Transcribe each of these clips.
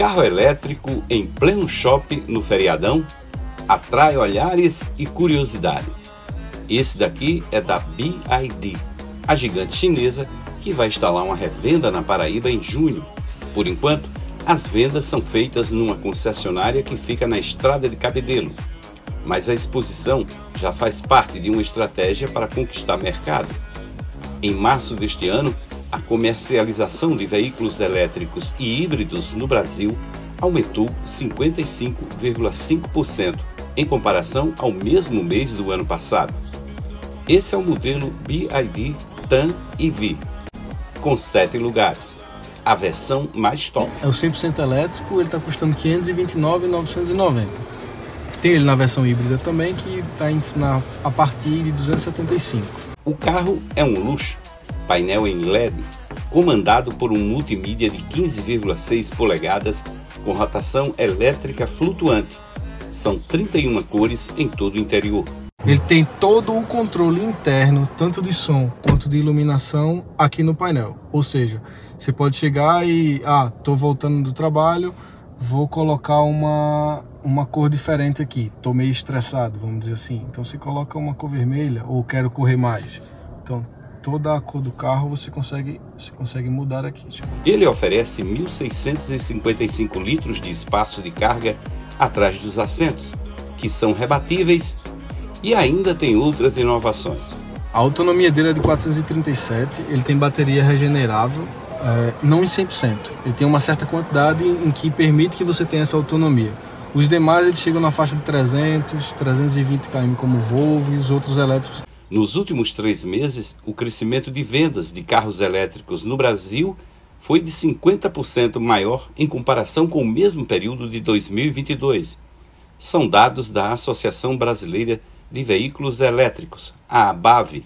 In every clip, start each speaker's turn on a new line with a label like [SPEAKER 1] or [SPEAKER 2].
[SPEAKER 1] Carro elétrico em pleno shopping no feriadão atrai olhares e curiosidade. Esse daqui é da BID, a gigante chinesa que vai instalar uma revenda na Paraíba em junho. Por enquanto, as vendas são feitas numa concessionária que fica na estrada de Cabedelo, mas a exposição já faz parte de uma estratégia para conquistar mercado. Em março deste ano, a comercialização de veículos elétricos e híbridos no Brasil aumentou 55,5% em comparação ao mesmo mês do ano passado. Esse é o modelo BID TAN EV, com sete lugares. A versão mais top.
[SPEAKER 2] É o 100% elétrico, ele está custando R$ 529,990. Tem ele na versão híbrida também, que está a partir de 275.
[SPEAKER 1] O carro é um luxo, painel em LED, comandado por um multimídia de 15,6 polegadas com rotação elétrica flutuante. São 31 cores em todo o interior.
[SPEAKER 2] Ele tem todo o controle interno, tanto de som quanto de iluminação, aqui no painel. Ou seja, você pode chegar e, ah, tô voltando do trabalho, vou colocar uma, uma cor diferente aqui. Tô meio estressado, vamos dizer assim. Então você coloca uma cor vermelha ou quero correr mais. Então toda a cor do carro você consegue, você consegue mudar aqui.
[SPEAKER 1] Ele oferece 1.655 litros de espaço de carga atrás dos assentos, que são rebatíveis e ainda tem outras inovações.
[SPEAKER 2] A autonomia dele é de 437, ele tem bateria regenerável, é, não em 100%. Ele tem uma certa quantidade em que permite que você tenha essa autonomia. Os demais eles chegam na faixa de 300, 320 km como Volvo e os outros elétricos.
[SPEAKER 1] Nos últimos três meses, o crescimento de vendas de carros elétricos no Brasil foi de 50% maior em comparação com o mesmo período de 2022. São dados da Associação Brasileira de Veículos Elétricos, a ABAV.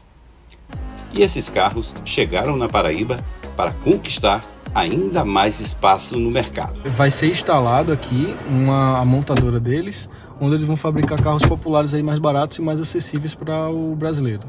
[SPEAKER 1] E esses carros chegaram na Paraíba para conquistar ainda mais espaço no mercado.
[SPEAKER 2] Vai ser instalado aqui uma a montadora deles, onde eles vão fabricar carros populares aí mais baratos e mais acessíveis para o brasileiro.